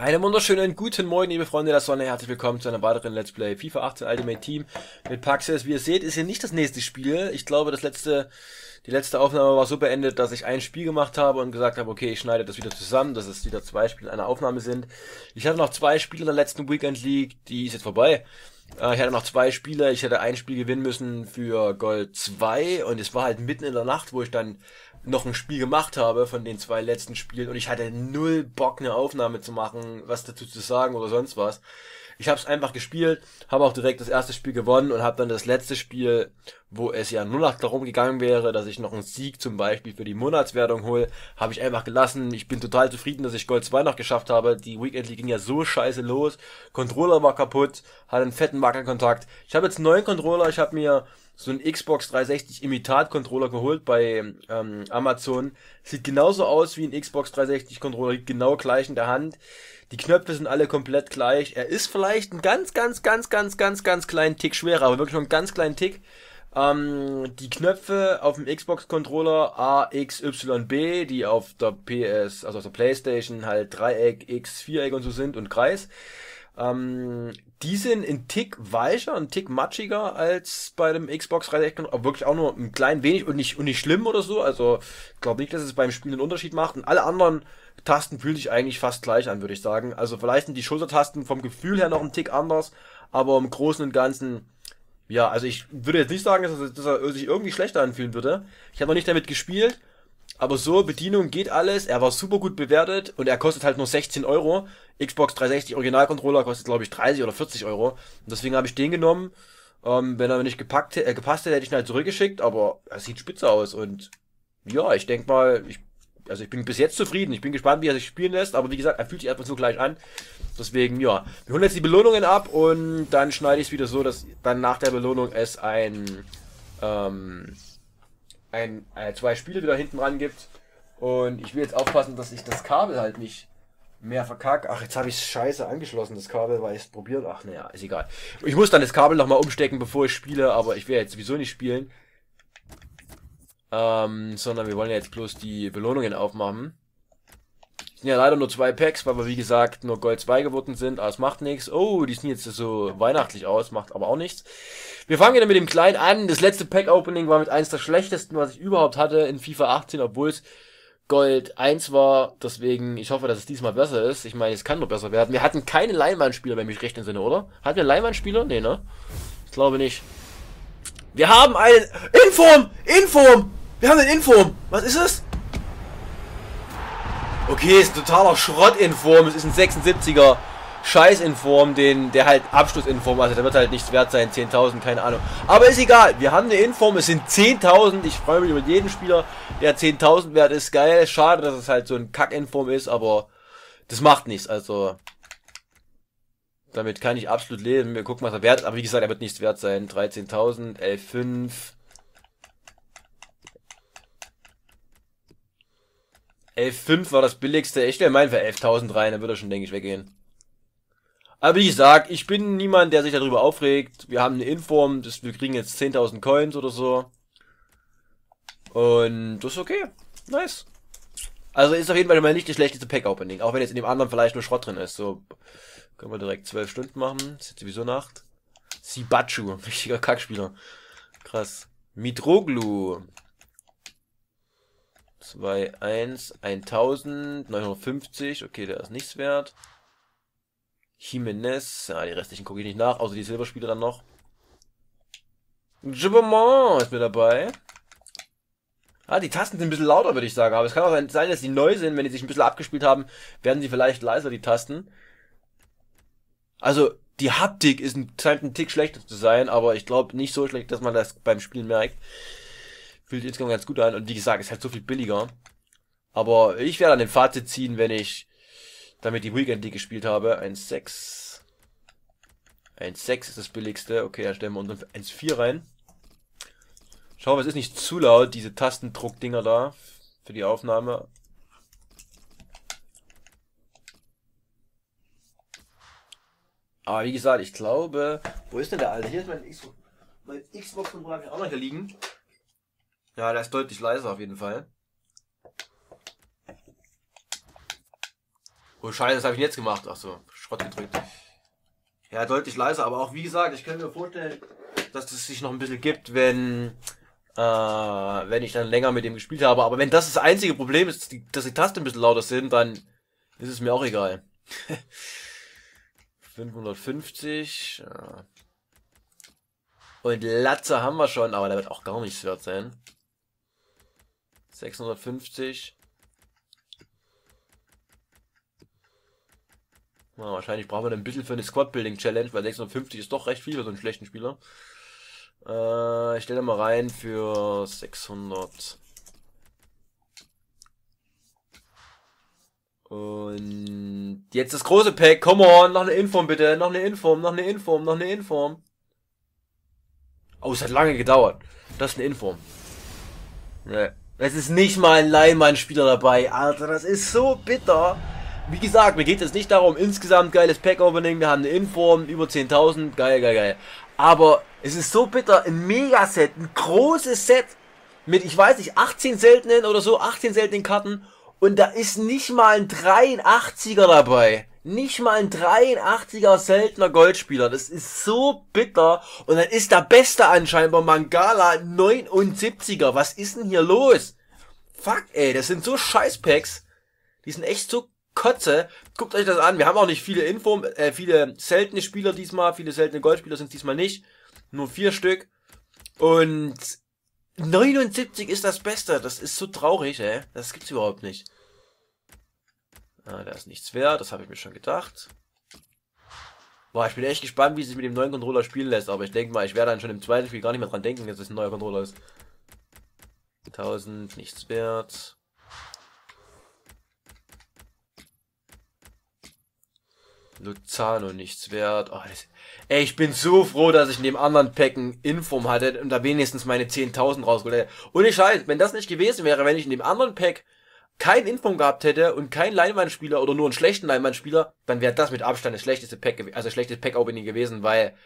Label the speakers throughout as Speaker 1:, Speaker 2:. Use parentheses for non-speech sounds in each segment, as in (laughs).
Speaker 1: Einen wunderschönen guten Morgen, liebe Freunde der Sonne. Herzlich willkommen zu einem weiteren Let's Play FIFA 18 Ultimate Team mit Paxis. Wie ihr seht, ist hier nicht das nächste Spiel. Ich glaube, das letzte, die letzte Aufnahme war so beendet, dass ich ein Spiel gemacht habe und gesagt habe, okay, ich schneide das wieder zusammen, dass es wieder zwei Spiele in einer Aufnahme sind. Ich hatte noch zwei Spiele in der letzten Weekend League, die ist jetzt vorbei. Äh, ich hatte noch zwei Spiele, ich hätte ein Spiel gewinnen müssen für Gold 2 und es war halt mitten in der Nacht, wo ich dann noch ein Spiel gemacht habe von den zwei letzten Spielen. Und ich hatte null Bock, eine Aufnahme zu machen, was dazu zu sagen oder sonst was. Ich habe es einfach gespielt, habe auch direkt das erste Spiel gewonnen und habe dann das letzte Spiel, wo es ja nur noch darum gegangen wäre, dass ich noch einen Sieg zum Beispiel für die Monatswertung hole, habe ich einfach gelassen. Ich bin total zufrieden, dass ich Gold 2 noch geschafft habe. Die Weekend League ging ja so scheiße los. Controller war kaputt, hatte einen fetten Wackelkontakt. Ich habe jetzt einen neuen Controller, ich habe mir so einen Xbox 360 Imitat-Controller geholt bei ähm, Amazon. Sieht genauso aus wie ein Xbox 360 Controller, genau gleich in der Hand. Die Knöpfe sind alle komplett gleich. Er ist vielleicht ein ganz, ganz, ganz, ganz, ganz, ganz kleinen Tick schwerer, aber wirklich nur einen ganz kleinen Tick. Ähm, die Knöpfe auf dem Xbox-Controller A, X, Y, B, die auf der PS, also auf der Playstation halt Dreieck, X, Viereck und so sind und Kreis. Ähm, die sind ein Tick weicher, ein Tick matschiger als bei dem Xbox 360, aber wirklich auch nur ein klein wenig und nicht, und nicht schlimm oder so. Also, ich glaube nicht, dass es beim Spiel einen Unterschied macht. Und alle anderen Tasten fühlen sich eigentlich fast gleich an, würde ich sagen. Also, vielleicht sind die Schultertasten vom Gefühl her noch ein Tick anders, aber im Großen und Ganzen, ja, also ich würde jetzt nicht sagen, dass, er, dass er sich irgendwie schlechter anfühlen würde. Ich habe noch nicht damit gespielt. Aber so, Bedienung geht alles. Er war super gut bewertet und er kostet halt nur 16 Euro. Xbox 360 Original-Controller kostet, glaube ich, 30 oder 40 Euro. Und deswegen habe ich den genommen. Ähm, wenn er nicht gepackt, äh, gepasst hätte, hätte ich ihn halt zurückgeschickt. Aber er sieht spitze aus. Und ja, ich denke mal, ich, also ich bin bis jetzt zufrieden. Ich bin gespannt, wie er sich spielen lässt. Aber wie gesagt, er fühlt sich einfach so gleich an. Deswegen, ja. Wir holen jetzt die Belohnungen ab und dann schneide ich es wieder so, dass dann nach der Belohnung es ein... Ähm, ein, äh, zwei Spiele wieder hinten dran gibt. Und ich will jetzt aufpassen, dass ich das Kabel halt nicht mehr verkacke. Ach, jetzt habe ich scheiße angeschlossen, das Kabel, weil ich es probiert. Ach, naja, ist egal. Ich muss dann das Kabel nochmal umstecken, bevor ich spiele, aber ich werde jetzt sowieso nicht spielen. Ähm, sondern wir wollen jetzt bloß die Belohnungen aufmachen. Sind ja leider nur zwei Packs, weil wir wie gesagt nur Gold 2 geworden sind, aber es macht nichts. Oh, die sehen jetzt so weihnachtlich aus, macht aber auch nichts. Wir fangen wieder mit dem Kleinen an. Das letzte Pack-Opening war mit eins der schlechtesten, was ich überhaupt hatte in FIFA 18, obwohl es Gold 1 war. Deswegen, ich hoffe, dass es diesmal besser ist. Ich meine, es kann nur besser werden. Wir hatten keine Leinwandspieler, wenn mich recht entsinne, oder? Hatten wir Leinwandspieler? Nee, ne? Ich glaube nicht. Wir haben einen Inform! Inform! Wir haben einen Inform! Was ist es? Okay, ist totaler Schrott-Inform. Es ist ein 76er Scheiß-Inform, den, der halt Abschluss-Inform, also der wird halt nichts wert sein, 10.000, keine Ahnung. Aber ist egal, wir haben eine Inform, es sind 10.000, ich freue mich über jeden Spieler, der 10.000 wert ist, geil, schade, dass es halt so ein Kack-Inform ist, aber das macht nichts, also damit kann ich absolut leben, wir gucken, was er wert ist, aber wie gesagt, er wird nichts wert sein, 13.000, 11.5, 11.5 war das billigste. Ich stelle meinen für 11.000 rein, dann wird er schon, denke ich, weggehen. Aber wie gesagt, ich bin niemand, der sich darüber aufregt. Wir haben eine Inform, das, wir kriegen jetzt 10.000 Coins oder so. Und das ist okay. Nice. Also ist auf jeden Fall mal nicht das schlechteste Pack-Opening. Auch wenn jetzt in dem anderen vielleicht nur Schrott drin ist. So, können wir direkt 12 Stunden machen. Ist jetzt sowieso Nacht. Sibachu, (laughs) richtiger Kackspieler. Krass. Mitroglu. 2, 1, 1950. Okay, der ist nichts wert. Jimenez. Ja, die restlichen gucke ich nicht nach, außer die Silberspieler dann noch. Gibberman ist mit dabei. Ah, die Tasten sind ein bisschen lauter, würde ich sagen. Aber es kann auch sein, dass die neu sind. Wenn die sich ein bisschen abgespielt haben, werden sie vielleicht leiser, die Tasten. Also, die Haptik ist ein, scheint ein Tick schlechter zu sein, aber ich glaube nicht so schlecht, dass man das beim Spielen merkt. Fühlt sich insgesamt ganz gut an. Und wie gesagt, ist halt so viel billiger. Aber ich werde dann den Fazit ziehen, wenn ich damit die Weekend League gespielt habe. 1,6. 1,6 ist das billigste. Okay, dann stellen wir uns 1,4 rein. Schau, es ist nicht zu laut, diese Tastendruckdinger da für die Aufnahme. Aber wie gesagt, ich glaube, wo ist denn der Alte? Hier ist mein Xbox. Mein Xbox-Controller habe ich auch noch hier liegen. Ja, der ist deutlich leiser auf jeden Fall. Oh Scheiße, das habe ich jetzt gemacht. Ach so, Schrott gedrückt. Ja, deutlich leiser, aber auch wie gesagt, ich könnte mir vorstellen, dass es sich noch ein bisschen gibt, wenn äh, wenn ich dann länger mit dem gespielt habe. Aber wenn das das einzige Problem ist, dass die, dass die Tasten ein bisschen lauter sind, dann ist es mir auch egal. (laughs) 550. Ja. Und Latze haben wir schon, aber der wird auch gar nichts wert sein. 650. Ja, wahrscheinlich brauchen wir ein bisschen für eine Squad-Building-Challenge, weil 650 ist doch recht viel für so einen schlechten Spieler. Äh, ich stelle mal rein für 600. Und jetzt das große Pack. Come on, noch eine Inform bitte. Noch eine Inform, noch eine Inform, noch eine Inform. Oh, es hat lange gedauert. Das ist eine Inform. Ne. Es ist nicht mal ein Leinwandspieler dabei. Alter, das ist so bitter. Wie gesagt, mir geht es nicht darum, insgesamt geiles Pack-Opening. Wir haben eine Inform, über 10.000. Geil, geil, geil. Aber es ist so bitter. Ein Megaset, ein großes Set. Mit, ich weiß nicht, 18 seltenen oder so, 18 seltenen Karten. Und da ist nicht mal ein 83er dabei. Nicht mal ein 83er seltener Goldspieler. Das ist so bitter. Und dann ist der Beste anscheinend bei Mangala 79er. Was ist denn hier los? Fuck, ey, das sind so Scheißpacks. Die sind echt so kotze. Guckt euch das an. Wir haben auch nicht viele Info, äh, viele seltene Spieler diesmal. Viele seltene Goldspieler sind diesmal nicht. Nur vier Stück. Und 79 ist das Beste. Das ist so traurig, ey. Das gibt's überhaupt nicht. Ah, der ist nichts wert, das habe ich mir schon gedacht. Boah, ich bin echt gespannt, wie sich mit dem neuen Controller spielen lässt, aber ich denke mal, ich werde dann schon im zweiten Spiel gar nicht mehr dran denken, dass es ein neuer Controller ist. 1000, nichts wert. Luzano, nichts wert. Oh, das, ey, ich bin so froh, dass ich in dem anderen Pack ein Inform hatte und da wenigstens meine 10.000 rausgeholt hätte. Und ich weiß, wenn das nicht gewesen wäre, wenn ich in dem anderen Pack kein Inform gehabt hätte und kein Leinwandspieler oder nur einen schlechten Leinwandspieler, dann wäre das mit Abstand das schlechteste Pack, also schlechtes Pack-Opening gewesen, weil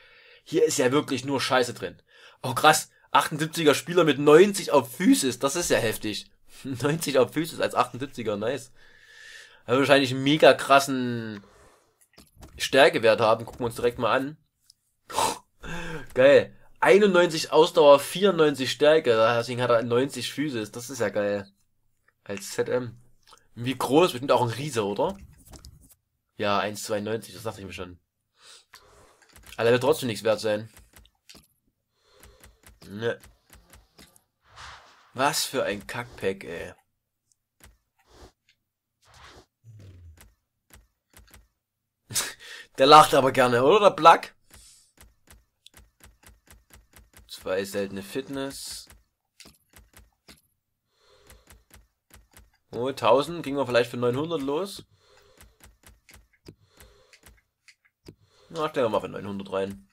Speaker 1: hier ist ja wirklich nur Scheiße drin. Oh krass, 78er Spieler mit 90 auf Physis, das ist ja heftig. (laughs) 90 auf Physis als 78er, nice. Also wahrscheinlich einen mega krassen Stärkewert haben, gucken wir uns direkt mal an. (laughs) geil. 91 Ausdauer, 94 Stärke, deswegen hat er 90 Physis, das ist ja geil. Als ZM. Wie groß? Bestimmt auch ein Riese, oder? Ja, 1,92, das dachte ich mir schon. Aber er wird trotzdem nichts wert sein. Ne. Was für ein Kackpack, ey. (laughs) der lacht aber gerne, oder? Der Plug? Zwei seltene Fitness. Oh, 1000 ging wir vielleicht für 900 los. Na, stellen wir mal für 900 rein.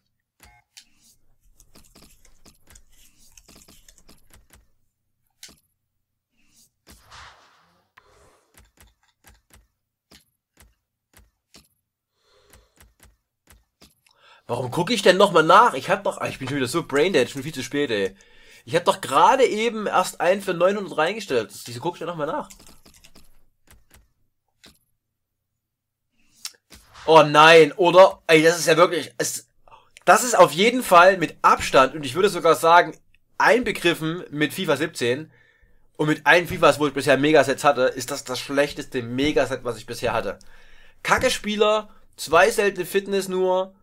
Speaker 1: Warum gucke ich denn nochmal nach? Ich hab doch, ah, ich bin schon wieder so braindead, schon viel zu spät, ey. Ich hab doch gerade eben erst einen für 900 reingestellt. Diese guck ich ja nochmal nach. Oh nein, oder? Ey, das ist ja wirklich. Es, das ist auf jeden Fall mit Abstand und ich würde sogar sagen, einbegriffen mit FIFA 17 und mit allen FIFAs, wo ich bisher Megasets hatte, ist das das schlechteste Megaset, was ich bisher hatte. Kacke Spieler, zwei seltene Fitness nur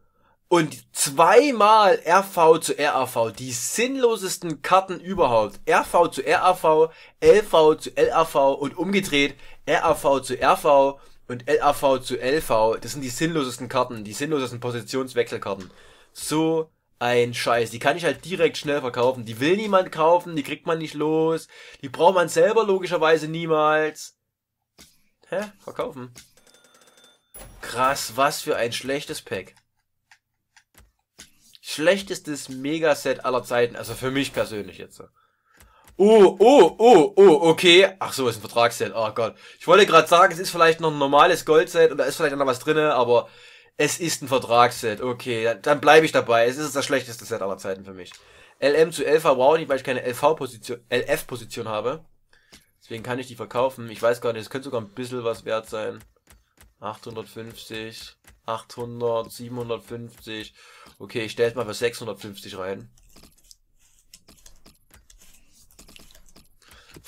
Speaker 1: und zweimal RV zu RAV. Die sinnlosesten Karten überhaupt. RV zu RAV, LV zu LAV und umgedreht RAV zu RV und LAV zu LV, das sind die sinnlosesten Karten, die sinnlosesten Positionswechselkarten. So ein Scheiß. Die kann ich halt direkt schnell verkaufen. Die will niemand kaufen, die kriegt man nicht los. Die braucht man selber logischerweise niemals. Hä? Verkaufen. Krass, was für ein schlechtes Pack. Schlechtestes Megaset aller Zeiten, also für mich persönlich jetzt. Oh, oh, oh, oh, okay. Ach so, ist ein Vertragsset. Oh Gott. Ich wollte gerade sagen, es ist vielleicht noch ein normales Goldset und da ist vielleicht noch was drinne, aber es ist ein Vertragsset. Okay, dann, bleibe ich dabei. Es ist das schlechteste Set aller Zeiten für mich. LM zu LV brauche ich nicht, weil ich keine LV-Position, LF-Position habe. Deswegen kann ich die verkaufen. Ich weiß gar nicht, es könnte sogar ein bisschen was wert sein. 850, 800, 750. Okay, ich stelle es mal für 650 rein.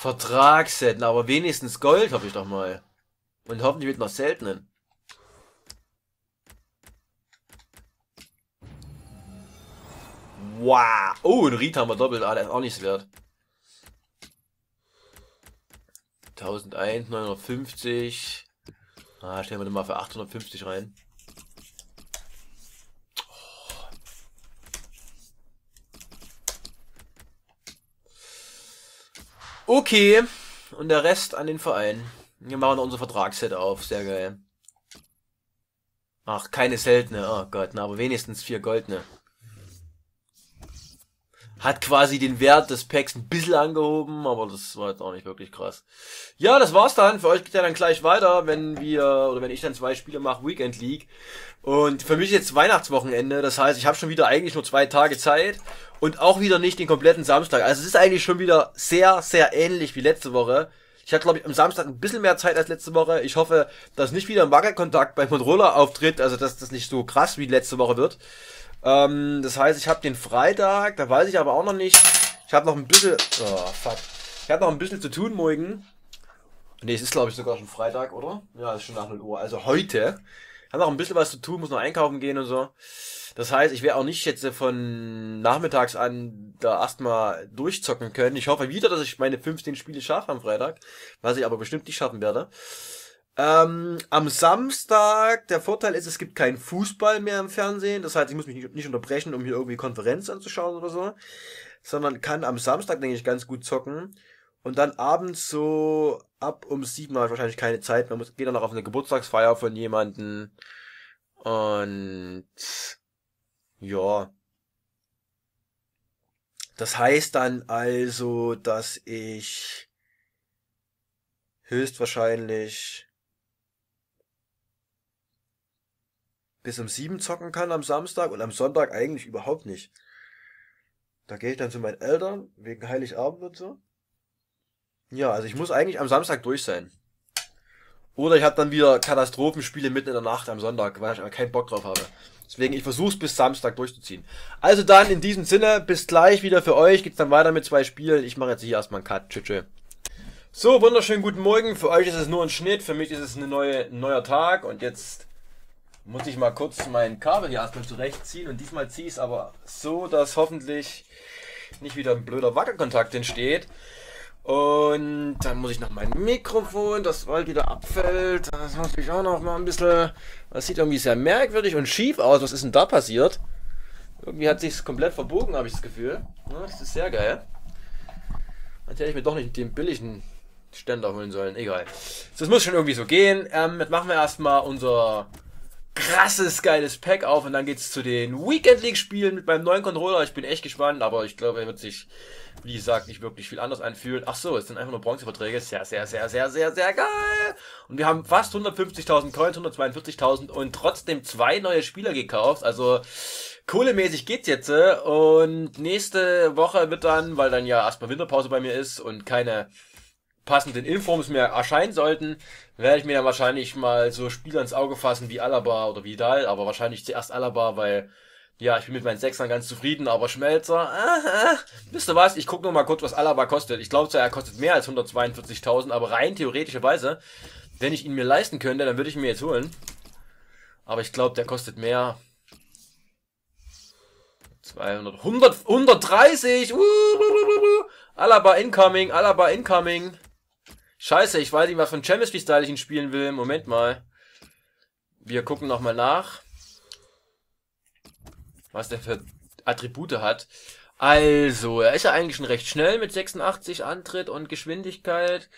Speaker 1: Vertragssetten, aber wenigstens Gold habe ich doch mal. Und hoffentlich mit noch seltenen. Wow. Oh, ein Ried haben wir doppelt. Ah, der ist auch nichts wert. 1001, 950. Ah, stellen wir den mal für 850 rein. Okay. Und der Rest an den Verein. Wir machen unser Vertragsset auf. Sehr geil. Ach, keine seltene. Oh Gott, na, aber wenigstens vier goldene hat quasi den Wert des Packs ein bisschen angehoben, aber das war jetzt auch nicht wirklich krass. Ja, das war's dann. Für euch geht ja dann gleich weiter, wenn wir, oder wenn ich dann zwei Spiele mache, Weekend League. Und für mich ist jetzt Weihnachtswochenende, das heißt, ich habe schon wieder eigentlich nur zwei Tage Zeit und auch wieder nicht den kompletten Samstag. Also es ist eigentlich schon wieder sehr, sehr ähnlich wie letzte Woche. Ich hatte, glaube ich, am Samstag ein bisschen mehr Zeit als letzte Woche. Ich hoffe, dass nicht wieder ein Wackelkontakt beim Controller auftritt, also dass das nicht so krass wie letzte Woche wird. Ähm, das heißt, ich habe den Freitag, da weiß ich aber auch noch nicht. Ich habe noch ein bisschen. Oh, fuck. Ich habe noch ein bisschen zu tun morgen. Ne, es ist glaube ich sogar schon Freitag, oder? Ja, es ist schon nach 0 Uhr. Also heute. Ich habe noch ein bisschen was zu tun, muss noch einkaufen gehen und so. Das heißt, ich werde auch nicht jetzt von nachmittags an da erstmal durchzocken können. Ich hoffe wieder, dass ich meine 15 Spiele schaffe am Freitag, was ich aber bestimmt nicht schaffen werde. Ähm, am Samstag, der Vorteil ist, es gibt keinen Fußball mehr im Fernsehen. Das heißt, ich muss mich nicht, unterbrechen, um hier irgendwie Konferenz anzuschauen oder so. Sondern kann am Samstag, denke ich, ganz gut zocken. Und dann abends so ab um sieben habe ich wahrscheinlich keine Zeit. Man muss, geht dann noch auf eine Geburtstagsfeier von jemanden. Und ja. Das heißt dann also, dass ich höchstwahrscheinlich bis um sieben zocken kann am Samstag und am Sonntag eigentlich überhaupt nicht. Da gehe ich dann zu meinen Eltern wegen Heiligabend und so. Ja, also ich muss eigentlich am Samstag durch sein. Oder ich habe dann wieder Katastrophenspiele mitten in der Nacht am Sonntag, weil ich aber keinen Bock drauf habe. Deswegen, ich versuche es bis Samstag durchzuziehen. Also dann in diesem Sinne, bis gleich wieder für euch. Geht's dann weiter mit zwei Spielen. Ich mache jetzt hier erstmal einen Cut. Tschüss. tschüss. So, wunderschönen guten Morgen. Für euch ist es nur ein Schnitt, für mich ist es eine neue, ein neuer Tag und jetzt muss ich mal kurz mein Kabel hier erstmal zurechtziehen und diesmal ziehe ich es aber so, dass hoffentlich nicht wieder ein blöder Wackelkontakt entsteht. Und dann muss ich noch mein Mikrofon, das bald wieder abfällt. Das muss ich auch noch mal ein bisschen. Das sieht irgendwie sehr merkwürdig und schief aus. Was ist denn da passiert? Irgendwie hat sich komplett verbogen, habe ich das Gefühl. Das ist sehr geil. Dann hätte ich mir doch nicht den billigen Ständer holen sollen. Egal. Das muss schon irgendwie so gehen. Ähm, jetzt machen wir erstmal unser krasses, geiles Pack auf und dann geht's zu den Weekend League Spielen mit meinem neuen Controller. Ich bin echt gespannt, aber ich glaube, er wird sich, wie gesagt, nicht wirklich viel anders anfühlen. Ach so, es sind einfach nur Bronzeverträge. Sehr, sehr, sehr, sehr, sehr, sehr geil. Und wir haben fast 150.000 Coins, 142.000 und trotzdem zwei neue Spieler gekauft. Also, kohlemäßig geht's jetzt. Und nächste Woche wird dann, weil dann ja erstmal Winterpause bei mir ist und keine passenden Informs mehr erscheinen sollten, werde ich mir dann wahrscheinlich mal so Spieler ins Auge fassen wie Alaba oder Vidal, aber wahrscheinlich zuerst Alaba, weil ja, ich bin mit meinen Sechsern ganz zufrieden, aber Schmelzer, äh, äh, wisst ihr was, ich gucke noch mal kurz, was Alaba kostet. Ich glaube zwar, er kostet mehr als 142.000, aber rein theoretischerweise, wenn ich ihn mir leisten könnte, dann würde ich ihn mir jetzt holen. Aber ich glaube, der kostet mehr. 200, 100, 130, uh, uh, uh, uh, Alaba incoming, Alaba incoming. Scheiße, ich weiß nicht, was von Champions League Style ich ihn spielen will. Moment mal. Wir gucken nochmal nach. Was der für Attribute hat. Also, er ist ja eigentlich schon recht schnell mit 86 Antritt und Geschwindigkeit.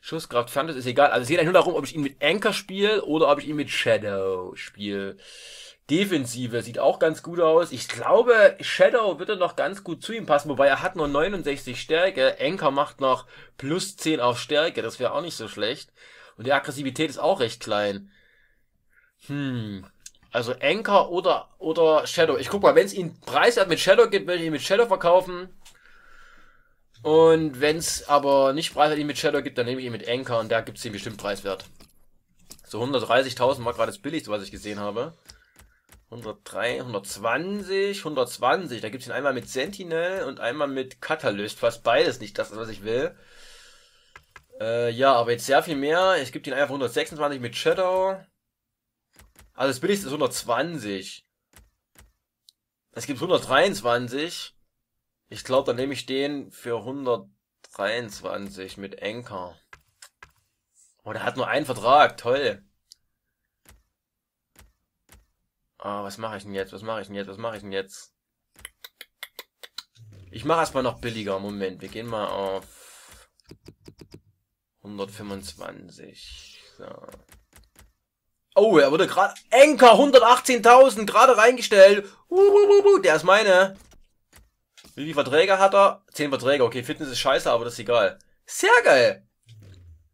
Speaker 1: Schusskraft, Ferndes ist egal. Also es geht eigentlich nur darum, ob ich ihn mit Anchor spiele oder ob ich ihn mit Shadow spiele. Defensive sieht auch ganz gut aus. Ich glaube, Shadow würde noch ganz gut zu ihm passen, wobei er hat nur 69 Stärke. Enker macht noch plus 10 auf Stärke, das wäre auch nicht so schlecht. Und die Aggressivität ist auch recht klein. Hm. Also Enker oder, oder Shadow. Ich guck mal, wenn es ihn preiswert mit Shadow gibt, würde ich ihn mit Shadow verkaufen. Und wenn es aber nicht preiswert ihn mit Shadow gibt, dann nehme ich ihn mit Anchor und da gibt es ihn bestimmt preiswert. So 130.000 war gerade das billigste, was ich gesehen habe. 103, 120, 120. Da gibt es ihn einmal mit Sentinel und einmal mit Catalyst. Fast beides nicht das, was ich will. Äh, ja, aber jetzt sehr viel mehr. Es gibt ihn einfach 126 mit Shadow. Also das billigste ist 120. Es gibt 123. Ich glaube, dann nehme ich den für 123 mit Anchor. Oh, der hat nur einen Vertrag. Toll. Ah, oh, was mache ich denn jetzt? Was mache ich denn jetzt? Was mache ich denn jetzt? Ich mache erstmal noch billiger. Moment, wir gehen mal auf 125. So. Oh, er wurde gerade... Enker, 118.000, gerade reingestellt. Uh, der ist meine. Wie viele Verträge hat er? 10 Verträge. Okay, Fitness ist scheiße, aber das ist egal. Sehr geil.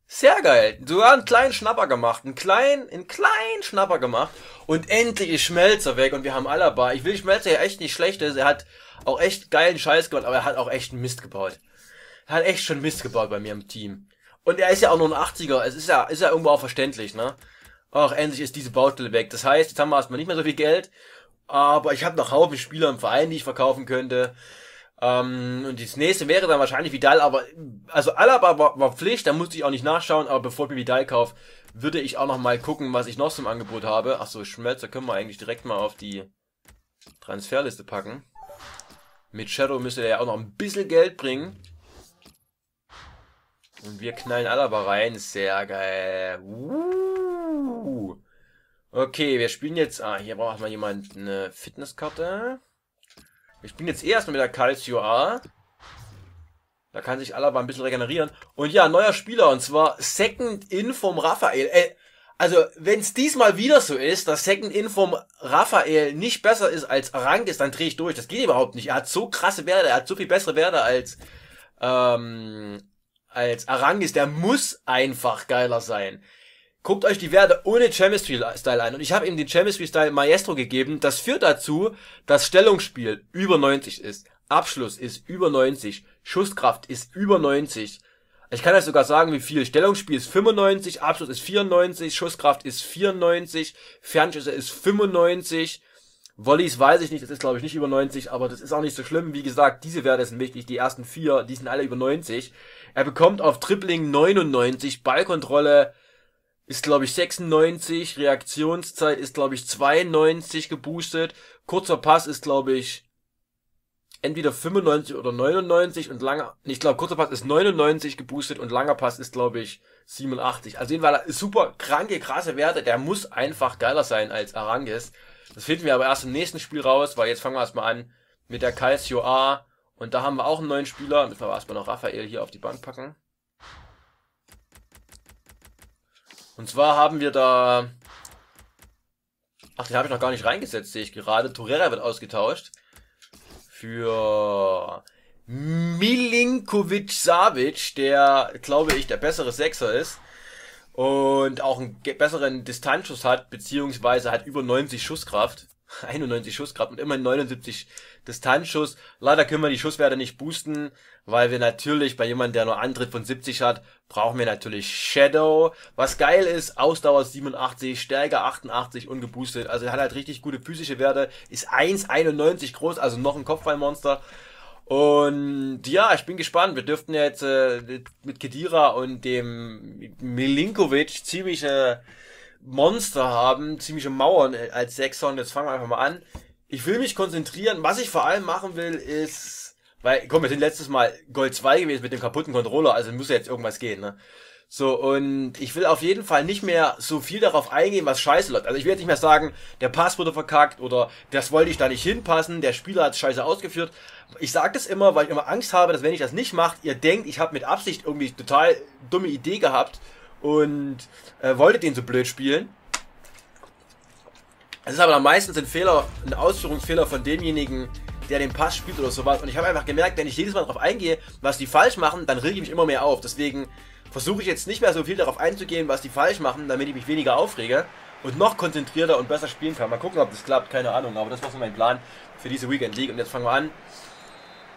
Speaker 1: Sehr geil. Sogar einen kleinen Schnapper gemacht. Einen kleinen, einen kleinen Schnapper gemacht. Und endlich ist Schmelzer weg und wir haben Alaba. Ich will Schmelzer ja echt nicht schlecht. Er hat auch echt geilen Scheiß gemacht, aber er hat auch echt Mist gebaut. Er hat echt schon Mist gebaut bei mir im Team. Und er ist ja auch nur ein 80er. Es ist ja, ist ja irgendwo auch verständlich, ne? Ach, endlich ist diese Baustelle weg. Das heißt, jetzt haben wir erstmal nicht mehr so viel Geld. Aber ich habe noch Haufen Spieler im Verein, die ich verkaufen könnte. Ähm, und das nächste wäre dann wahrscheinlich Vidal, aber also Alaba war, war Pflicht, da musste ich auch nicht nachschauen, aber bevor ich mir Vidal kaufe, würde ich auch noch mal gucken, was ich noch zum Angebot habe. Achso, Schmelzer können wir eigentlich direkt mal auf die Transferliste packen. Mit Shadow müsste er ja auch noch ein bisschen Geld bringen. Und wir knallen Alaba rein. Sehr geil. Uh. Okay, wir spielen jetzt... Ah, hier braucht mal jemand eine Fitnesskarte. Wir spielen jetzt eh erstmal mit der Calcio A. Da kann sich Alaba ein bisschen regenerieren. Und ja, neuer Spieler, und zwar Second In vom Raphael. Äh, also, wenn es diesmal wieder so ist, dass Second In vom Raphael nicht besser ist als Arankis, dann drehe ich durch. Das geht überhaupt nicht. Er hat so krasse Werte, er hat so viel bessere Werte als ähm, als Arangis, der muss einfach geiler sein. Guckt euch die Werte ohne Chemistry-Style an. Und ich habe ihm den Chemistry-Style Maestro gegeben. Das führt dazu, dass Stellungsspiel über 90 ist. Abschluss ist über 90. Schusskraft ist über 90. Ich kann euch sogar sagen, wie viel. Stellungsspiel ist 95, Abschluss ist 94, Schusskraft ist 94, Fernschüsse ist 95. Volleys weiß ich nicht, das ist glaube ich nicht über 90, aber das ist auch nicht so schlimm. Wie gesagt, diese Werte sind wichtig, die ersten vier, die sind alle über 90. Er bekommt auf Tripling 99, Ballkontrolle ist glaube ich 96, Reaktionszeit ist glaube ich 92 geboostet, kurzer Pass ist glaube ich entweder 95 oder 99 und langer, ich glaube kurzer Pass ist 99 geboostet und langer Pass ist glaube ich 87. Also jedenfalls super kranke, krasse Werte, der muss einfach geiler sein als Arangis. Das finden wir aber erst im nächsten Spiel raus, weil jetzt fangen wir erstmal an mit der Calcio A. Und da haben wir auch einen neuen Spieler. Müssen wir erstmal noch Raphael hier auf die Bank packen. Und zwar haben wir da... Ach, den habe ich noch gar nicht reingesetzt, sehe ich gerade. Torreira wird ausgetauscht. Für Milinkovic Savic, der, glaube ich, der bessere Sechser ist und auch einen besseren Distanzschuss hat, beziehungsweise hat über 90 Schusskraft. (laughs) 91 Schusskraft und immerhin 79 Distanzschuss. Leider können wir die Schusswerte nicht boosten, weil wir natürlich bei jemandem, der nur Antritt von 70 hat, brauchen wir natürlich Shadow. Was geil ist, Ausdauer 87, Stärke 88 und geboostet. Also er hat halt richtig gute physische Werte, ist 1,91 groß, also noch ein Kopfballmonster. Und ja, ich bin gespannt. Wir dürften jetzt äh, mit Kedira und dem Milinkovic ziemliche Monster haben, ziemliche Mauern als Sechser. Und jetzt fangen wir einfach mal an. Ich will mich konzentrieren. Was ich vor allem machen will, ist, weil, komm, wir sind letztes Mal Gold 2 gewesen mit dem kaputten Controller, also muss ja jetzt irgendwas gehen, ne? So, und ich will auf jeden Fall nicht mehr so viel darauf eingehen, was scheiße läuft. Also ich will jetzt nicht mehr sagen, der Pass wurde verkackt oder das wollte ich da nicht hinpassen, der Spieler hat scheiße ausgeführt. Ich sage das immer, weil ich immer Angst habe, dass wenn ich das nicht mache, ihr denkt, ich habe mit Absicht irgendwie total dumme Idee gehabt und äh, wolltet den so blöd spielen. Es ist aber dann meistens ein Fehler, ein Ausführungsfehler von demjenigen, der den Pass spielt oder sowas. Und ich habe einfach gemerkt, wenn ich jedes Mal darauf eingehe, was die falsch machen, dann rege ich mich immer mehr auf. Deswegen versuche ich jetzt nicht mehr so viel darauf einzugehen, was die falsch machen, damit ich mich weniger aufrege und noch konzentrierter und besser spielen kann. Mal gucken, ob das klappt, keine Ahnung, aber das war so mein Plan für diese Weekend League und jetzt fangen wir an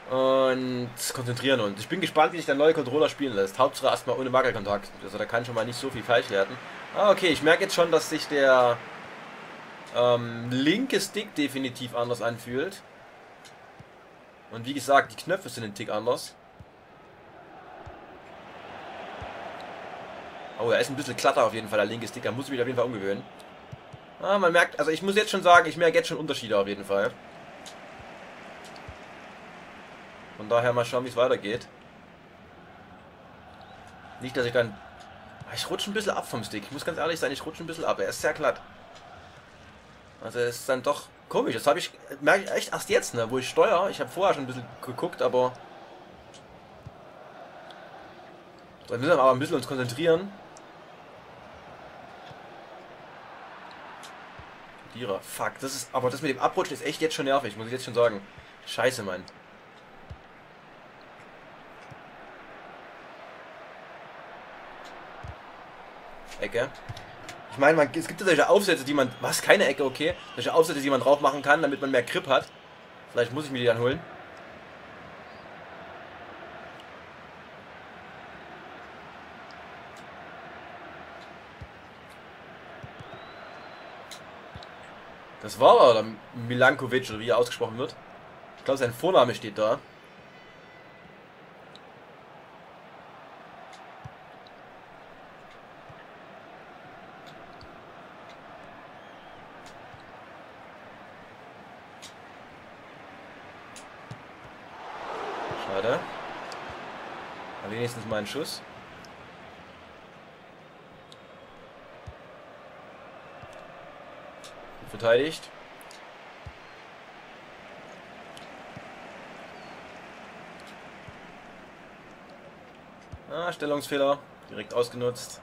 Speaker 1: und konzentrieren uns. Ich bin gespannt, wie sich der neue Controller spielen lässt. Hauptsache erstmal ohne Wackelkontakt. Also da kann schon mal nicht so viel falsch werden. Ah, okay, ich merke jetzt schon, dass sich der ähm, linke Stick definitiv anders anfühlt. Und wie gesagt, die Knöpfe sind ein Tick anders. Oh, er ist ein bisschen glatter auf jeden Fall, der linke Stick. Da muss ich mich auf jeden Fall umgewöhnen. Ah, man merkt, also ich muss jetzt schon sagen, ich merke jetzt schon Unterschiede auf jeden Fall. Von daher mal schauen, wie es weitergeht. Nicht, dass ich dann... Ah, ich rutsche ein bisschen ab vom Stick. Ich muss ganz ehrlich sein, ich rutsche ein bisschen ab. Er ist sehr glatt. Also es ist dann doch komisch. Das habe ich, merke ich echt erst jetzt, ne, wo ich steuere. Ich habe vorher schon ein bisschen geguckt, aber... Dann müssen wir aber ein bisschen uns konzentrieren. Fuck, das ist. Aber das mit dem Abrutschen ist echt jetzt schon nervig, muss ich jetzt schon sagen. Scheiße, Mann. Ecke. Ich meine, man, es gibt ja solche Aufsätze, die man. Was? Keine Ecke, okay. Solche Aufsätze, die man drauf machen kann, damit man mehr Grip hat. Vielleicht muss ich mir die dann holen. Das war aber Milankovic, oder wie er ausgesprochen wird. Ich glaube, sein Vorname steht da. Schade. Aber wenigstens mal ein Schuss. verteidigt. Ah, Stellungsfehler. Direkt ausgenutzt.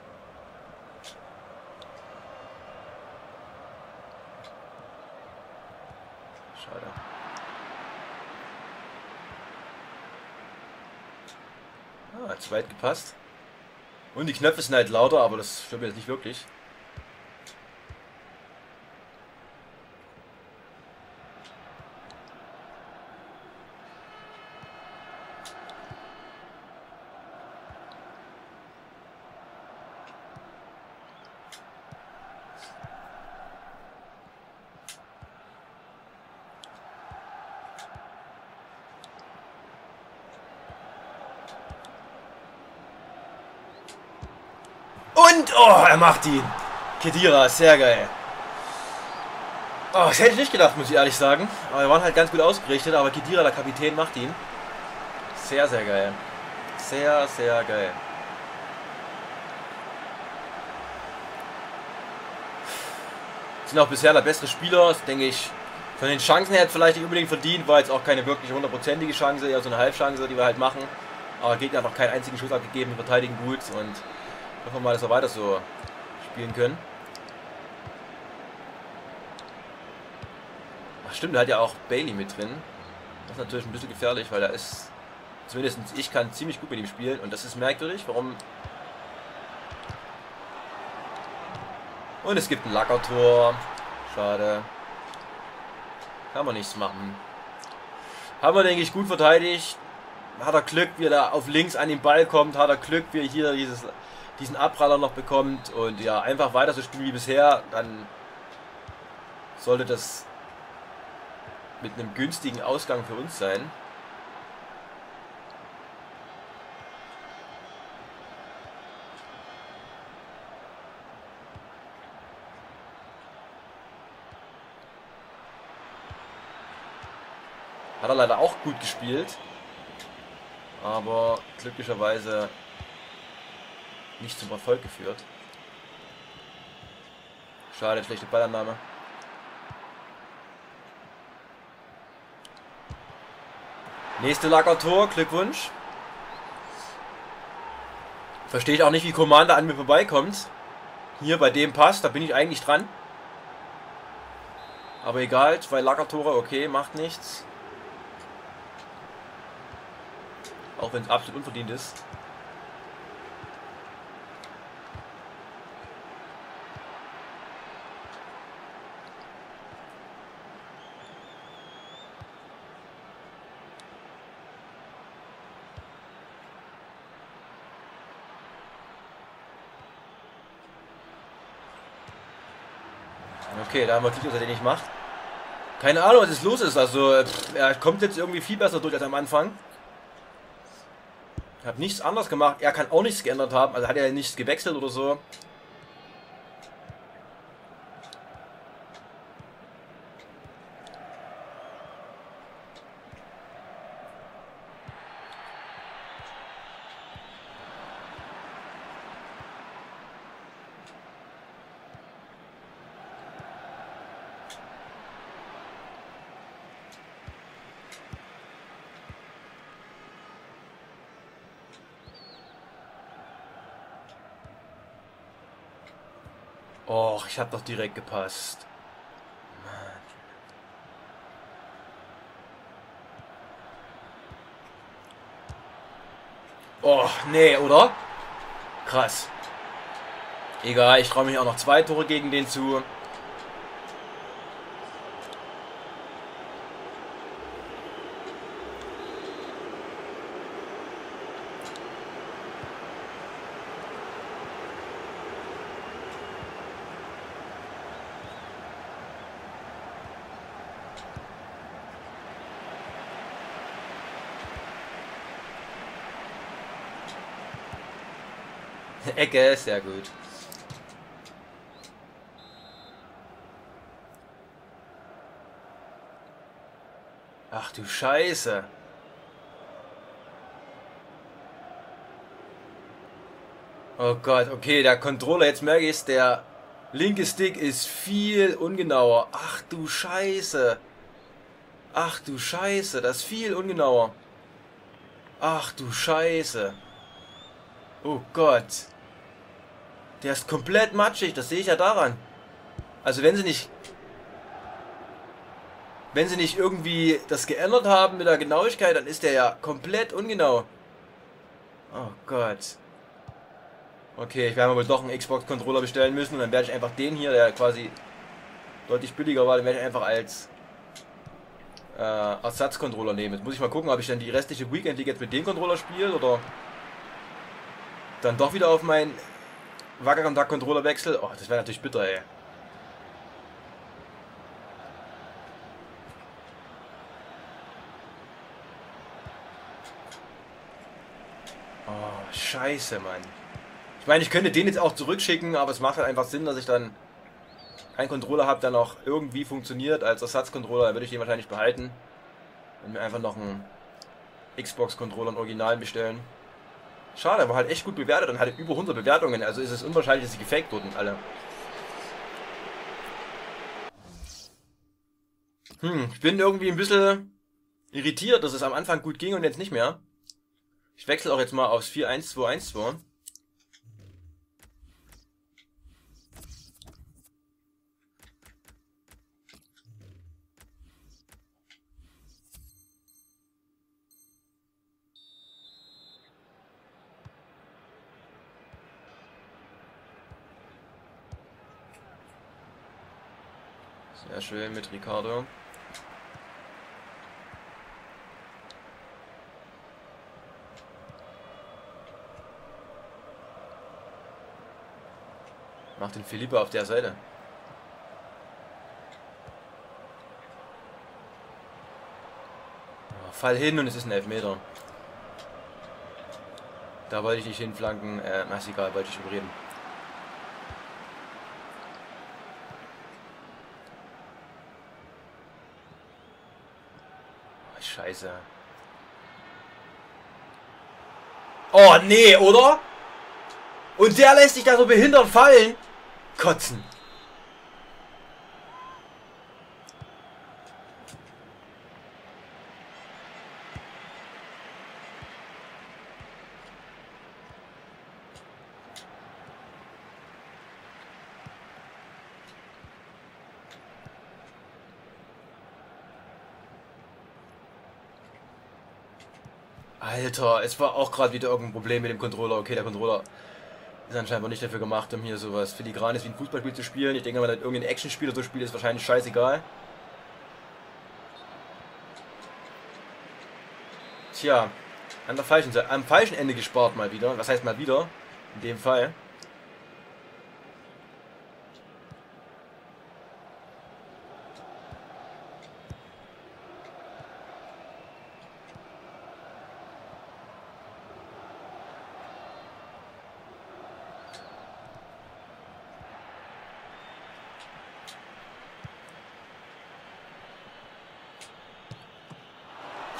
Speaker 1: Schade. Ah, zu weit gepasst. Und die Knöpfe sind halt lauter, aber das stört mir jetzt nicht wirklich. Und, oh, er macht ihn. Kedira, sehr geil. Oh, das hätte ich nicht gedacht, muss ich ehrlich sagen. Aber wir waren halt ganz gut ausgerichtet, aber Kedira, der Kapitän, macht ihn. Sehr, sehr geil. Sehr, sehr geil. Sind auch bisher der bessere Spieler, denke ich. Von den Chancen her vielleicht nicht unbedingt verdient, war jetzt auch keine wirklich hundertprozentige Chance, eher so eine Halbchance, die wir halt machen. Aber Gegner einfach keinen einzigen Schuss abgegeben, verteidigen gut und Hoffen wir mal, dass wir weiter so spielen können. Ach stimmt, da hat ja auch Bailey mit drin. Das ist natürlich ein bisschen gefährlich, weil er ist, zumindest ich kann ziemlich gut mit ihm spielen und das ist merkwürdig, warum... Und es gibt ein Lackertor. Schade. Kann man nichts machen. Haben wir, denke ich, gut verteidigt. Hat er Glück, wie er da auf links an den Ball kommt. Hat er Glück, wie er hier dieses diesen Abpraller noch bekommt und ja, einfach weiter so spielen wie bisher, dann sollte das mit einem günstigen Ausgang für uns sein. Hat er leider auch gut gespielt. Aber glücklicherweise nicht zum Erfolg geführt. Schade, schlechte Ballannahme. Nächste Lagertor, Glückwunsch. Verstehe ich auch nicht, wie Commander an mir vorbeikommt. Hier bei dem Pass, da bin ich eigentlich dran. Aber egal, zwei Lagertore, okay, macht nichts. Auch wenn es absolut unverdient ist. Okay, da haben wir Glück, dass er den nicht macht. Keine Ahnung, was jetzt los ist. Also, pff, er kommt jetzt irgendwie viel besser durch als am Anfang. Hat nichts anders gemacht. Er kann auch nichts geändert haben. Also hat er nichts gewechselt oder so. Och, ich hab doch direkt gepasst. Oh, nee, oder? Krass. Egal, ich traue mich auch noch zwei Tore gegen den zu. (laughs) Ecke, sehr gut. Ach du Scheiße. Oh Gott, okay, der Controller, jetzt merke ich es, der linke Stick ist viel ungenauer. Ach du Scheiße. Ach du Scheiße, das ist viel ungenauer. Ach du Scheiße. Oh Gott. Der ist komplett matschig, das sehe ich ja daran. Also wenn sie nicht... Wenn sie nicht irgendwie das geändert haben mit der Genauigkeit, dann ist der ja komplett ungenau. Oh Gott. Okay, ich werde mal doch einen Xbox-Controller bestellen müssen und dann werde ich einfach den hier, der quasi deutlich billiger war, den werde ich einfach als äh, Ersatzcontroller nehmen. Jetzt muss ich mal gucken, ob ich dann die restliche Weekend League jetzt mit dem Controller spiele oder dann doch wieder auf meinen Wackerkontakt-Controller wechsel. Oh, das wäre natürlich bitter, ey. Oh, scheiße, Mann. Ich meine, ich könnte den jetzt auch zurückschicken, aber es macht halt einfach Sinn, dass ich dann einen Controller habe, der noch irgendwie funktioniert als Ersatzcontroller. Dann würde ich den wahrscheinlich behalten. Und mir einfach noch einen Xbox-Controller, einen Originalen bestellen. Schade, aber halt echt gut bewertet und hatte über 100 Bewertungen. Also ist es unwahrscheinlich, dass sie gefaked wurden, alle. Hm, ich bin irgendwie ein bisschen irritiert, dass es am Anfang gut ging und jetzt nicht mehr. Ich wechsle auch jetzt mal aufs 4-1-2-1-2. Sehr schön mit Ricardo. Macht den Philippe auf der Seite. Fall hin und es ist ein Elfmeter. Da wollte ich nicht hinflanken. Äh, ist egal, wollte ich überreden. Scheiße. Oh, nee, oder? Und der lässt sich da so behindert fallen. Kotzen. Alter, es war auch gerade wieder irgendein Problem mit dem Controller. Okay, der Controller ist anscheinend nicht dafür gemacht, um hier sowas filigranes wie ein Fußballspiel zu spielen. Ich denke, wenn man irgendein Actionspiel oder so spielt, ist wahrscheinlich scheißegal. Tja, an der falschen Seite, am falschen Ende gespart mal wieder. Was heißt mal wieder? In dem Fall.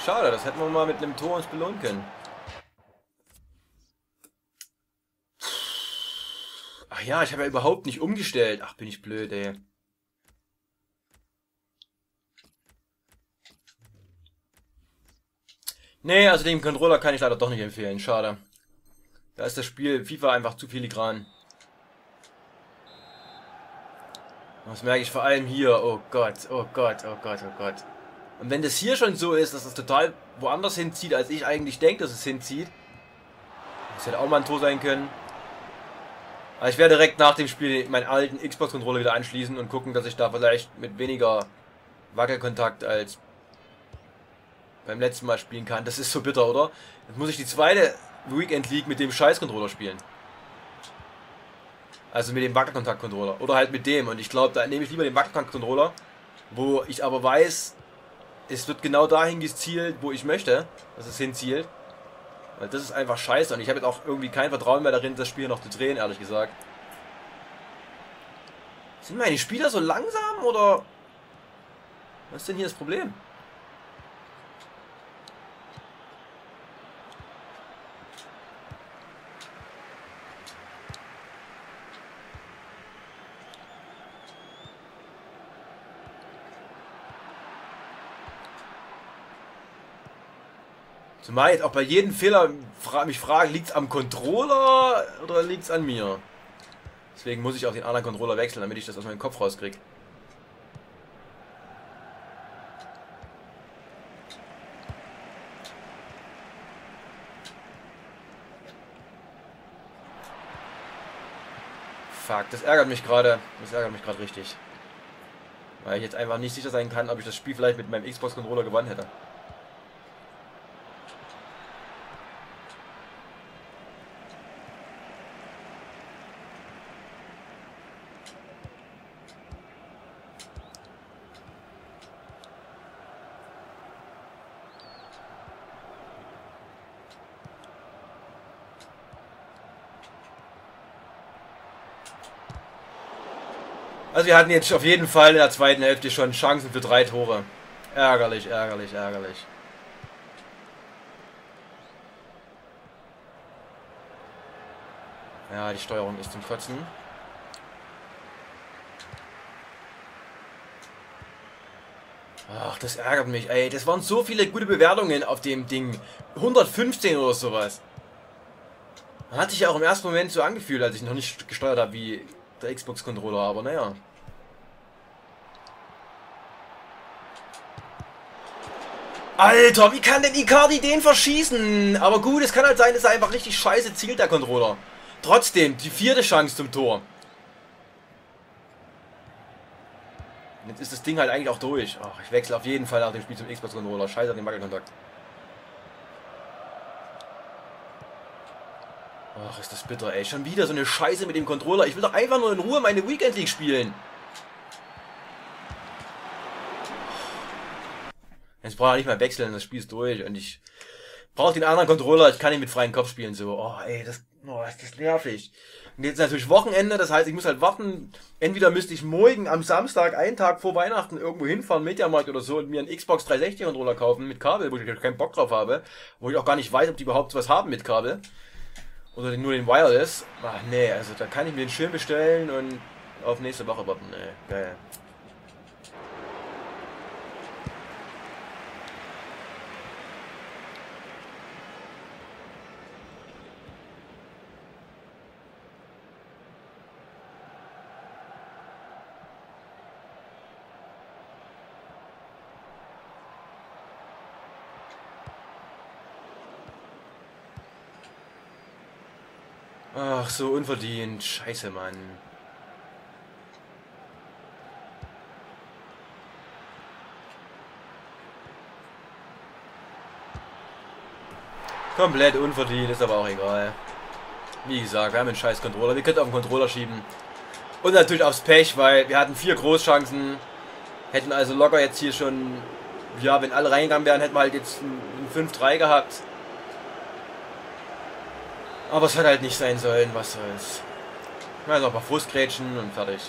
Speaker 1: Schade, das hätten wir mal mit einem Tor uns belohnen können. Ach ja, ich habe ja überhaupt nicht umgestellt. Ach, bin ich blöd, ey. Nee, also den Controller kann ich leider doch nicht empfehlen. Schade. Da ist das Spiel FIFA einfach zu filigran. Das merke ich vor allem hier. Oh Gott, oh Gott, oh Gott, oh Gott. Und wenn das hier schon so ist, dass es total woanders hinzieht, als ich eigentlich denke, dass es hinzieht. Das hätte auch mal ein Tor sein können. Aber ich werde direkt nach dem Spiel meinen alten Xbox-Controller wieder anschließen und gucken, dass ich da vielleicht mit weniger Wackelkontakt als beim letzten Mal spielen kann. Das ist so bitter, oder? Jetzt muss ich die zweite Weekend League mit dem Scheiß-Controller spielen. Also mit dem Wackelkontakt-Controller. Oder halt mit dem. Und ich glaube, da nehme ich lieber den Wackelkontakt-Controller, wo ich aber weiß, es wird genau dahin gezielt, wo ich möchte, dass es hinzielt. Weil das ist einfach scheiße. Und ich habe jetzt auch irgendwie kein Vertrauen mehr darin, das Spiel noch zu drehen, ehrlich gesagt. Sind meine Spieler so langsam oder... Was ist denn hier das Problem? Zumal jetzt auch bei jedem Fehler mich fragen, liegt es am Controller oder liegt es an mir? Deswegen muss ich auch den anderen Controller wechseln, damit ich das aus meinem Kopf rauskriege. Fuck, das ärgert mich gerade. Das ärgert mich gerade richtig. Weil ich jetzt einfach nicht sicher sein kann, ob ich das Spiel vielleicht mit meinem Xbox-Controller gewonnen hätte. Also wir hatten jetzt auf jeden Fall in der zweiten Hälfte schon Chancen für drei Tore. Ärgerlich, ärgerlich, ärgerlich. Ja, die Steuerung ist zum Kotzen. Ach, das ärgert mich, ey. Das waren so viele gute Bewertungen auf dem Ding. 115 oder sowas. Hat sich ja auch im ersten Moment so angefühlt, als ich noch nicht gesteuert habe wie der Xbox-Controller, aber naja. Alter, wie kann denn Icardi den verschießen? Aber gut, es kann halt sein, dass er einfach richtig scheiße zielt, der Controller. Trotzdem, die vierte Chance zum Tor. Jetzt ist das Ding halt eigentlich auch durch. Ach, ich wechsle auf jeden Fall nach dem Spiel zum Xbox-Controller. Scheiße den Wackelkontakt. Ach, ist das bitter, ey. Schon wieder so eine Scheiße mit dem Controller. Ich will doch einfach nur in Ruhe meine Weekend League spielen. Jetzt brauche ich nicht mehr wechseln, das Spiel ist durch und ich brauche den anderen Controller, ich kann ihn mit freiem Kopf spielen. So, oh ey, das, oh, ist das nervig. Und jetzt ist natürlich Wochenende, das heißt, ich muss halt warten. Entweder müsste ich morgen am Samstag, einen Tag vor Weihnachten, irgendwo hinfahren, Mediamarkt oder so, und mir einen Xbox 360 Controller kaufen mit Kabel, wo ich keinen Bock drauf habe, wo ich auch gar nicht weiß, ob die überhaupt was haben mit Kabel. Oder nur den Wireless. Ach nee, also da kann ich mir den Schirm bestellen und auf nächste Woche warten. Nee, geil. Ach, so unverdient. Scheiße, Mann. Komplett unverdient, ist aber auch egal. Wie gesagt, wir haben einen scheiß Controller. Wir können auf den Controller schieben. Und natürlich aufs Pech, weil wir hatten vier Großchancen. Hätten also locker jetzt hier schon... Ja, wenn alle reingegangen wären, hätten wir halt jetzt ein 5-3 gehabt. Aber es hat halt nicht sein sollen, was soll's. Noch ein paar Fußgrätschen und fertig.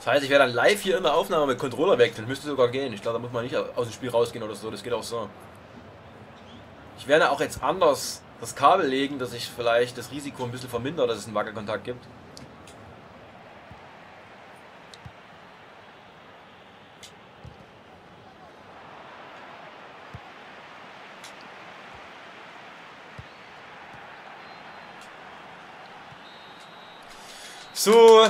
Speaker 1: Das heißt, ich werde dann live hier in der Aufnahme mit Controller wechseln. Müsste sogar gehen. Ich glaube, da muss man nicht aus dem Spiel rausgehen oder so. Das geht auch so. Ich werde auch jetzt anders das Kabel legen, dass ich vielleicht das Risiko ein bisschen vermindere, dass es einen Wackelkontakt gibt. So,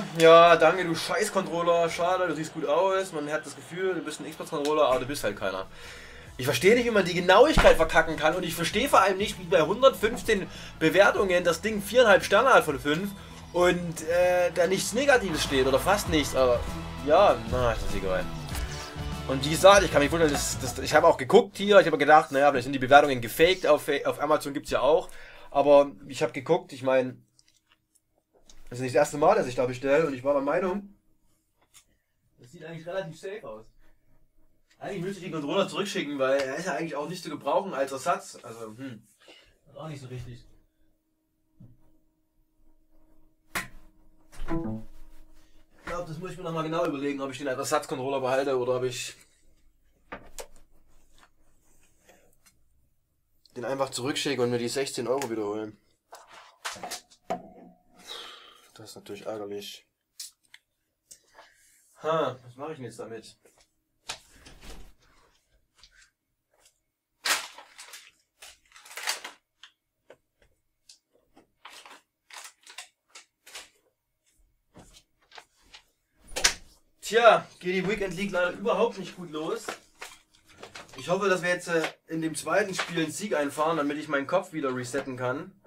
Speaker 1: danke, du Scheiß-Controller. Schade, du siehst gut aus. Man hat das Gefühl, du bist ein Xbox-Controller, aber du bist halt keiner. Ich verstehe nicht, wie man die Genauigkeit verkacken kann und ich verstehe vor allem nicht, wie bei 115 Bewertungen das Ding 4,5 Sterne hat von 5 und äh, da nichts Negatives steht oder fast nichts, aber ja, na, ist das egal. Und wie gesagt, ich kann mich wundern, das, das, ich habe auch geguckt hier, ich habe gedacht, naja, vielleicht sind die Bewertungen gefaked, auf, auf Amazon gibt es ja auch, aber ich habe geguckt, ich meine, das ist nicht das erste Mal, dass ich da bestelle und ich war der Meinung, das sieht eigentlich relativ safe aus. Eigentlich müsste ich den Controller zurückschicken, weil er ist ja eigentlich auch nicht zu gebrauchen als Ersatz. Also, hm. Das ist auch nicht so richtig. Ich glaube, das muss ich mir nochmal genau überlegen, ob ich den als Ersatzcontroller behalte oder ob ich den einfach zurückschicke und mir die 16 Euro wiederholen. Das ist natürlich ärgerlich. Ha, was mache ich denn jetzt damit? Tja, geht die Weekend League leider überhaupt nicht gut los. Ich hoffe, dass wir jetzt äh, in dem zweiten Spiel einen Sieg einfahren, damit ich meinen Kopf wieder resetten kann.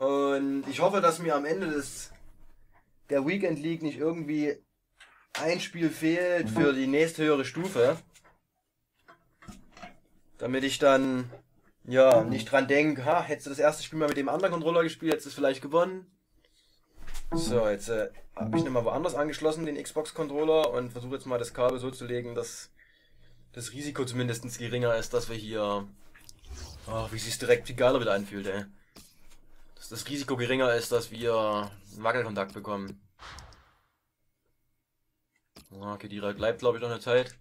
Speaker 1: Und ich hoffe, dass mir am Ende des der Weekend League nicht irgendwie ein Spiel fehlt für die nächsthöhere Stufe. Damit ich dann ja nicht dran denke, ha, hättest du das erste Spiel mal mit dem anderen Controller gespielt, hättest du es vielleicht gewonnen. So, jetzt äh, habe ich nochmal woanders angeschlossen, den Xbox-Controller, und versuche jetzt mal das Kabel so zu legen, dass das Risiko zumindest geringer ist, dass wir hier. Ach, wie sich direkt viel geiler wieder anfühlt, ey dass das Risiko geringer ist, dass wir einen Wackelkontakt bekommen. Okay, die bleibt glaube ich noch eine Zeit.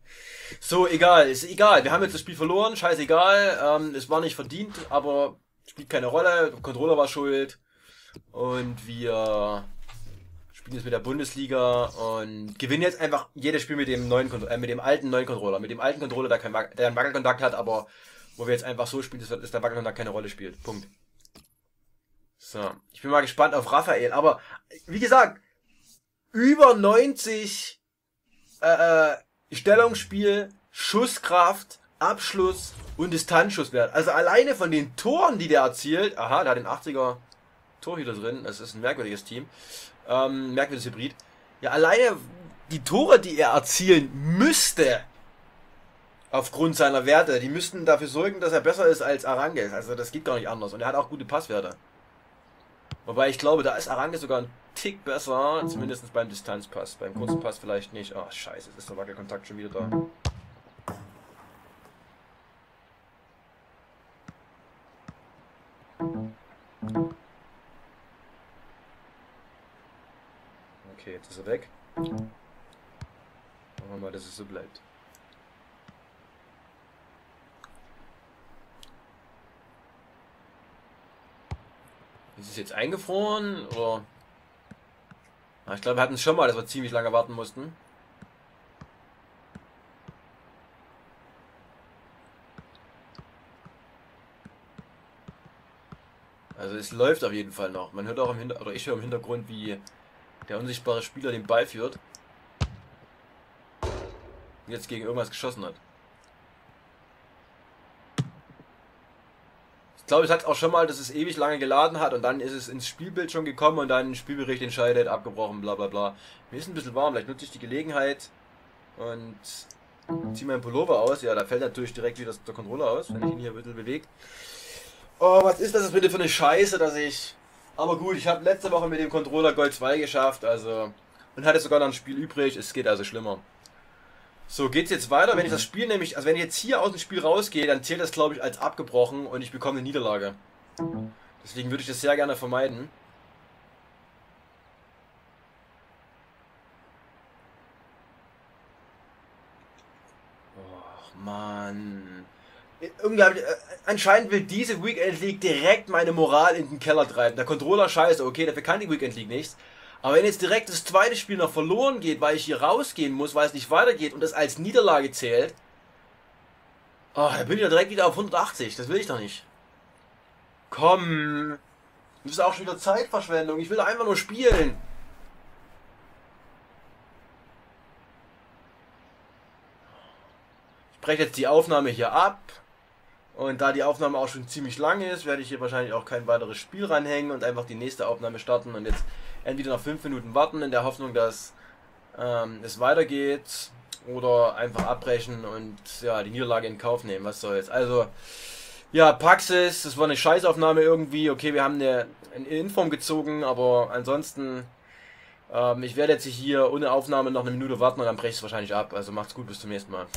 Speaker 1: So, egal, ist egal. Wir haben jetzt das Spiel verloren, scheißegal. Ähm, es war nicht verdient, aber spielt keine Rolle. Der Controller war schuld. Und wir spielen jetzt mit der Bundesliga und gewinnen jetzt einfach jedes Spiel mit dem neuen äh, mit dem alten neuen Controller. Mit dem alten Controller, der, kein, der einen Wackelkontakt hat, aber wo wir jetzt einfach so spielen, dass der Wackelkontakt keine Rolle spielt. Punkt. So, ich bin mal gespannt auf Raphael. Aber wie gesagt, über 90 äh, äh, Stellungsspiel, Schusskraft, Abschluss und Distanzschusswert. Also alleine von den Toren, die der erzielt, aha, der hat den 80er Torhüter drin, das ist ein merkwürdiges Team, ähm, merkwürdiges Hybrid. Ja, alleine die Tore, die er erzielen müsste, aufgrund seiner Werte, die müssten dafür sorgen, dass er besser ist als Aranges. Also das geht gar nicht anders. Und er hat auch gute Passwerte. Wobei ich glaube, da ist Arange sogar ein Tick besser, zumindest beim Distanzpass. Beim kurzen Pass vielleicht nicht. Oh, scheiße, jetzt ist der Wackelkontakt schon wieder da. Okay, jetzt ist er weg. Machen wir mal, dass es so bleibt. Ist es jetzt eingefroren? Oder? Na, ich glaube, wir hatten es schon mal, dass wir ziemlich lange warten mussten. Also es läuft auf jeden Fall noch. Man hört auch im Hintergrund, oder ich höre im Hintergrund, wie der unsichtbare Spieler den Ball führt. Jetzt gegen irgendwas geschossen hat. Glaube, es hat auch schon mal, dass es ewig lange geladen hat und dann ist es ins Spielbild schon gekommen und dann Spielbericht entscheidet, abgebrochen, bla bla bla. Mir ist ein bisschen warm, vielleicht nutze ich die Gelegenheit und ziehe meinen Pullover aus. Ja, da fällt natürlich direkt wieder der Controller aus, wenn ich ihn hier ein bisschen bewege. Oh, was ist das bitte für eine Scheiße, dass ich... Aber gut, ich habe letzte Woche mit dem Controller Gold 2 geschafft, also... Und hatte sogar noch ein Spiel übrig, es geht also schlimmer. So, geht's jetzt weiter? Wenn ich das mhm. Spiel nämlich, also wenn ich jetzt hier aus dem Spiel rausgehe, dann zählt das glaube ich als abgebrochen und ich bekomme eine Niederlage. Deswegen würde ich das sehr gerne vermeiden. Och, Mann. Irgendwie, äh, anscheinend will diese Weekend League direkt meine Moral in den Keller treiben. Der Controller scheiße, okay, dafür kann die Weekend League nichts. Aber wenn jetzt direkt das zweite Spiel noch verloren geht, weil ich hier rausgehen muss, weil es nicht weitergeht und das als Niederlage zählt, oh, dann bin ich ja direkt wieder auf 180. Das will ich doch nicht. Komm. Das ist auch schon wieder Zeitverschwendung. Ich will einfach nur spielen. Ich breche jetzt die Aufnahme hier ab. Und da die Aufnahme auch schon ziemlich lang ist, werde ich hier wahrscheinlich auch kein weiteres Spiel ranhängen und einfach die nächste Aufnahme starten und jetzt entweder noch 5 Minuten warten in der Hoffnung, dass ähm, es weitergeht oder einfach abbrechen und ja, die Niederlage in Kauf nehmen. Was soll's. Also, ja, Praxis, das war eine Scheißaufnahme irgendwie. Okay, wir haben eine, eine Inform gezogen, aber ansonsten, ähm, ich werde jetzt hier ohne Aufnahme noch eine Minute warten und dann breche ich es wahrscheinlich ab. Also macht's gut, bis zum nächsten Mal.